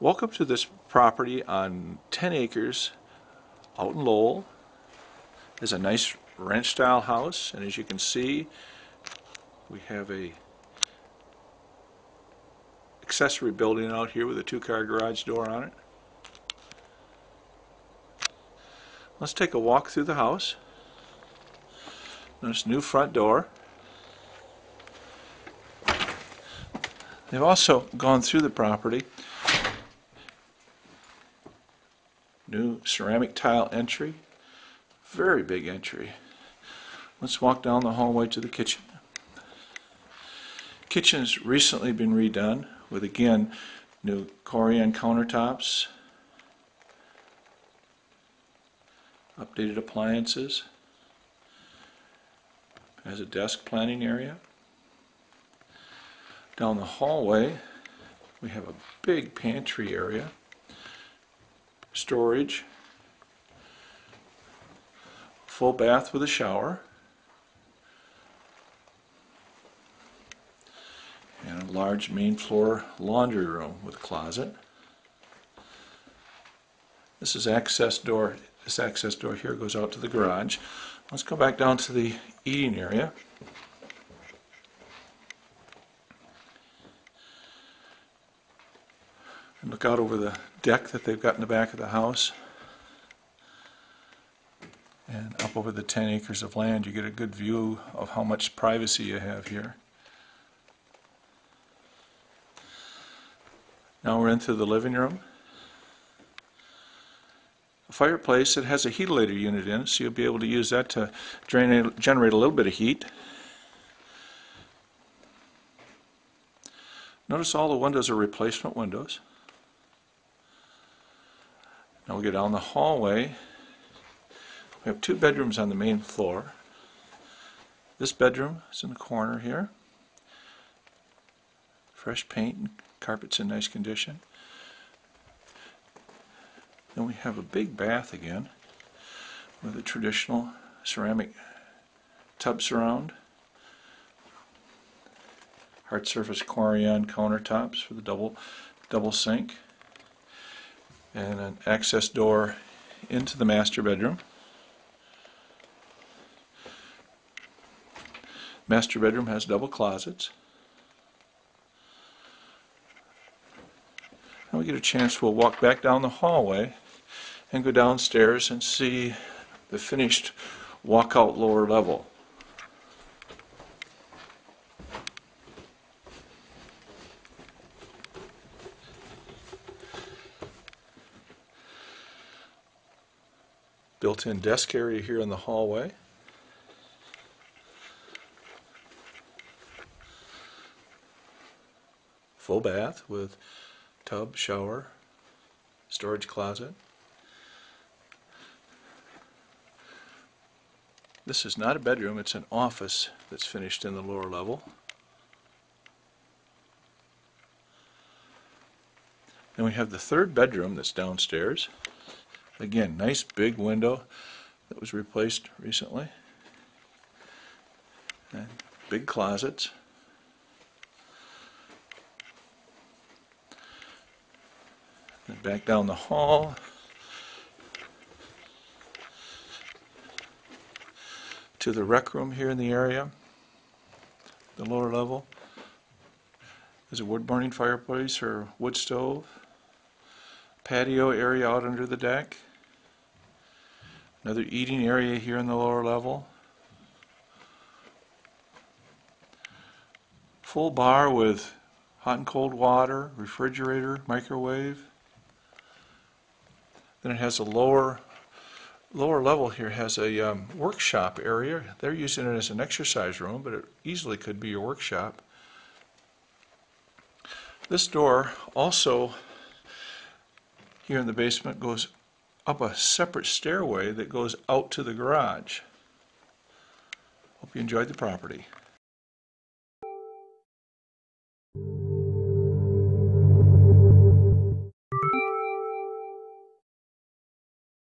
Welcome to this property on 10 acres out in Lowell. It's a nice ranch style house and as you can see we have a accessory building out here with a two car garage door on it. Let's take a walk through the house. There's new front door. They've also gone through the property New ceramic tile entry. Very big entry. Let's walk down the hallway to the kitchen. Kitchen's recently been redone with again new Corian countertops, updated appliances, has a desk planning area. Down the hallway we have a big pantry area storage, full bath with a shower, and a large main floor laundry room with a closet. This is access door. This access door here goes out to the garage. Let's go back down to the eating area. and look out over the deck that they've got in the back of the house and up over the 10 acres of land you get a good view of how much privacy you have here. Now we're into the living room. A fireplace that has a heatilator unit in it so you'll be able to use that to drain, generate a little bit of heat. Notice all the windows are replacement windows. Now we go down the hallway. We have two bedrooms on the main floor. This bedroom is in the corner here. Fresh paint and carpets in nice condition. Then we have a big bath again with a traditional ceramic tub surround. Hard surface Corian countertops for the double double sink and an access door into the master bedroom. Master bedroom has double closets. Now we get a chance, we'll walk back down the hallway and go downstairs and see the finished walkout lower level. Built-in desk area here in the hallway. Full bath with tub, shower, storage closet. This is not a bedroom, it's an office that's finished in the lower level. Then we have the third bedroom that's downstairs. Again, nice big window that was replaced recently. And big closets. And back down the hall. To the rec room here in the area, the lower level. There's a wood burning fireplace or wood stove patio area out under the deck. Another eating area here in the lower level. Full bar with hot and cold water, refrigerator, microwave. Then it has a lower lower level here has a um, workshop area. They're using it as an exercise room, but it easily could be your workshop. This door also here in the basement goes up a separate stairway that goes out to the garage. Hope you enjoyed the property.